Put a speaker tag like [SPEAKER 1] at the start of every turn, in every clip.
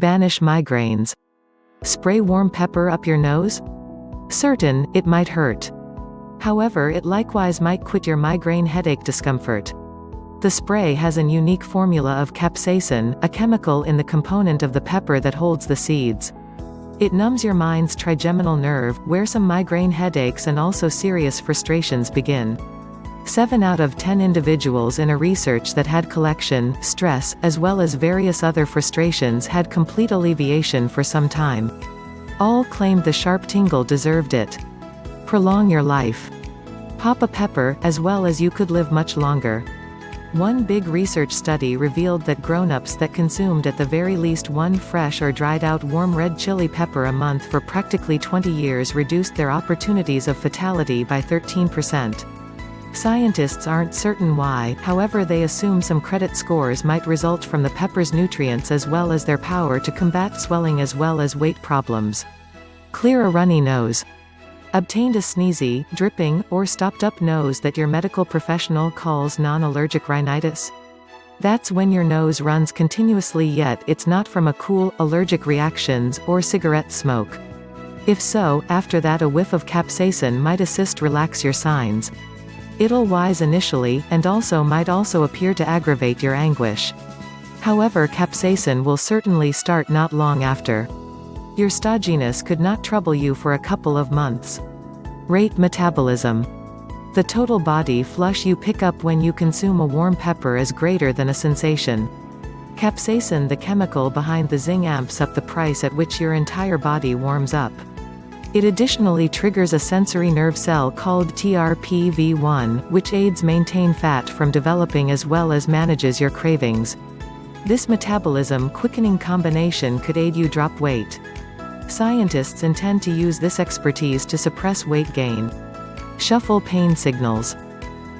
[SPEAKER 1] Banish migraines. Spray warm pepper up your nose? Certain, it might hurt. However it likewise might quit your migraine headache discomfort. The spray has an unique formula of capsaicin, a chemical in the component of the pepper that holds the seeds. It numbs your mind's trigeminal nerve, where some migraine headaches and also serious frustrations begin. 7 out of 10 individuals in a research that had collection, stress, as well as various other frustrations had complete alleviation for some time. All claimed the sharp tingle deserved it. Prolong your life. Pop a pepper, as well as you could live much longer. One big research study revealed that grown-ups that consumed at the very least one fresh or dried-out warm red chili pepper a month for practically 20 years reduced their opportunities of fatality by 13%. Scientists aren't certain why, however they assume some credit scores might result from the pepper's nutrients as well as their power to combat swelling as well as weight problems. Clear a runny nose. Obtained a sneezy, dripping, or stopped-up nose that your medical professional calls non-allergic rhinitis? That's when your nose runs continuously yet it's not from a cool, allergic reactions, or cigarette smoke. If so, after that a whiff of capsaicin might assist relax your signs. It'll wise initially, and also might also appear to aggravate your anguish. However capsaicin will certainly start not long after. Your stodginess could not trouble you for a couple of months. Rate metabolism. The total body flush you pick up when you consume a warm pepper is greater than a sensation. Capsaicin the chemical behind the zing amps up the price at which your entire body warms up. It additionally triggers a sensory nerve cell called TRPV1, which aids maintain fat from developing as well as manages your cravings. This metabolism quickening combination could aid you drop weight. Scientists intend to use this expertise to suppress weight gain. Shuffle pain signals.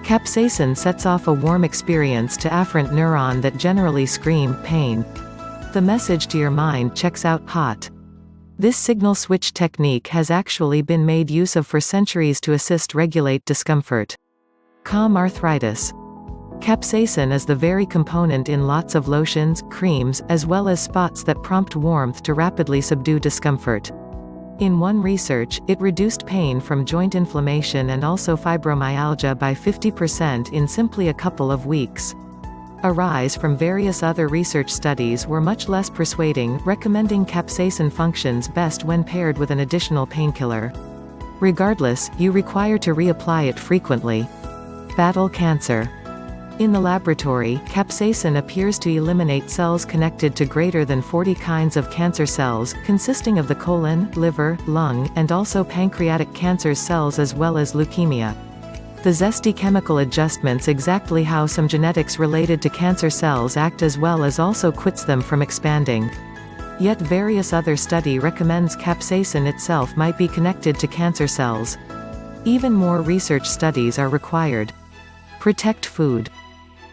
[SPEAKER 1] Capsaicin sets off a warm experience to afferent neuron that generally scream, pain. The message to your mind checks out, hot. This signal switch technique has actually been made use of for centuries to assist regulate discomfort. Calm arthritis. Capsaicin is the very component in lots of lotions, creams, as well as spots that prompt warmth to rapidly subdue discomfort. In one research, it reduced pain from joint inflammation and also fibromyalgia by 50% in simply a couple of weeks. Arise from various other research studies were much less persuading, recommending capsaicin functions best when paired with an additional painkiller. Regardless, you require to reapply it frequently. Battle cancer. In the laboratory, capsaicin appears to eliminate cells connected to greater than 40 kinds of cancer cells, consisting of the colon, liver, lung, and also pancreatic cancer cells as well as leukemia. The zesty chemical adjustments exactly how some genetics related to cancer cells act as well as also quits them from expanding. Yet various other study recommends capsaicin itself might be connected to cancer cells. Even more research studies are required. Protect food.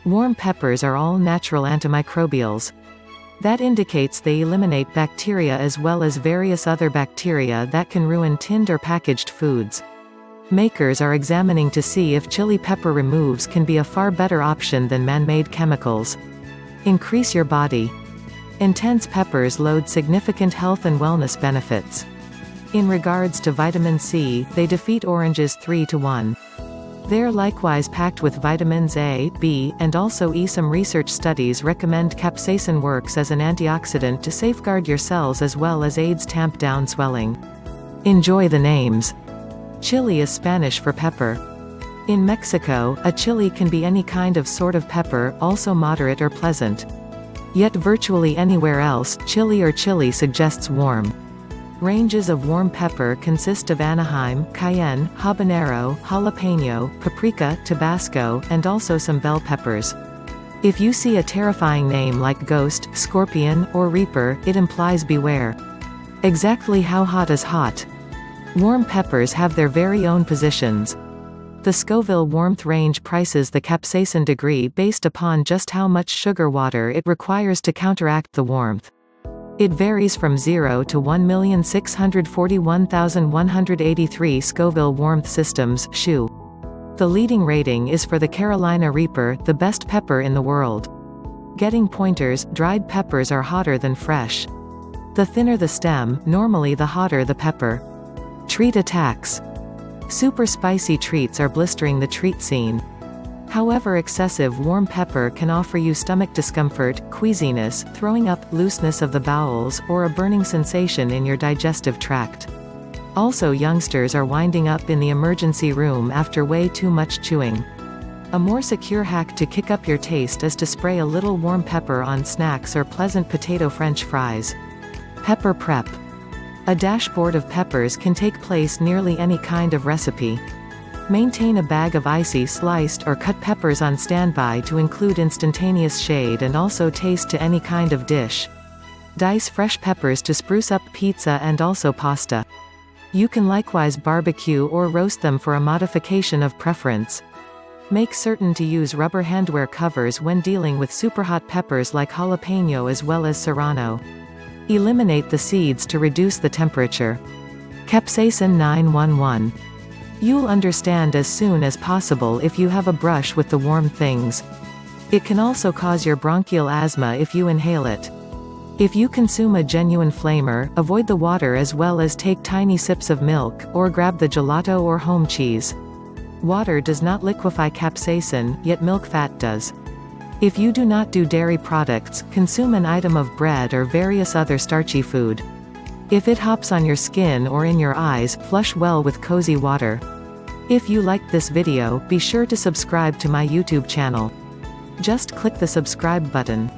[SPEAKER 1] Warm peppers are all natural antimicrobials. That indicates they eliminate bacteria as well as various other bacteria that can ruin tinned or packaged foods. Makers are examining to see if chili pepper removes can be a far better option than man-made chemicals. Increase your body. Intense peppers load significant health and wellness benefits. In regards to vitamin C, they defeat oranges 3 to 1. They're likewise packed with vitamins A, B, and also E. Some research studies recommend capsaicin works as an antioxidant to safeguard your cells as well as aids tamp down swelling. Enjoy the names. Chili is Spanish for pepper. In Mexico, a chili can be any kind of sort of pepper, also moderate or pleasant. Yet virtually anywhere else, chili or chili suggests warm. Ranges of warm pepper consist of Anaheim, cayenne, habanero, jalapeno, paprika, tabasco, and also some bell peppers. If you see a terrifying name like Ghost, Scorpion, or Reaper, it implies beware. Exactly how hot is hot? Warm peppers have their very own positions. The Scoville warmth range prices the capsaicin degree based upon just how much sugar water it requires to counteract the warmth. It varies from 0 to 1,641,183 Scoville warmth systems SHU. The leading rating is for the Carolina Reaper, the best pepper in the world. Getting pointers, dried peppers are hotter than fresh. The thinner the stem, normally the hotter the pepper. Treat attacks. Super spicy treats are blistering the treat scene. However excessive warm pepper can offer you stomach discomfort, queasiness, throwing up, looseness of the bowels, or a burning sensation in your digestive tract. Also youngsters are winding up in the emergency room after way too much chewing. A more secure hack to kick up your taste is to spray a little warm pepper on snacks or pleasant potato french fries. Pepper prep. A dashboard of peppers can take place nearly any kind of recipe. Maintain a bag of icy sliced or cut peppers on standby to include instantaneous shade and also taste to any kind of dish. Dice fresh peppers to spruce up pizza and also pasta. You can likewise barbecue or roast them for a modification of preference. Make certain to use rubber handwear covers when dealing with superhot peppers like jalapeno as well as serrano. Eliminate the seeds to reduce the temperature. Capsaicin 911. You'll understand as soon as possible if you have a brush with the warm things. It can also cause your bronchial asthma if you inhale it. If you consume a genuine flamer, avoid the water as well as take tiny sips of milk, or grab the gelato or home cheese. Water does not liquefy capsaicin, yet milk fat does. If you do not do dairy products, consume an item of bread or various other starchy food. If it hops on your skin or in your eyes, flush well with cozy water. If you liked this video, be sure to subscribe to my YouTube channel. Just click the subscribe button.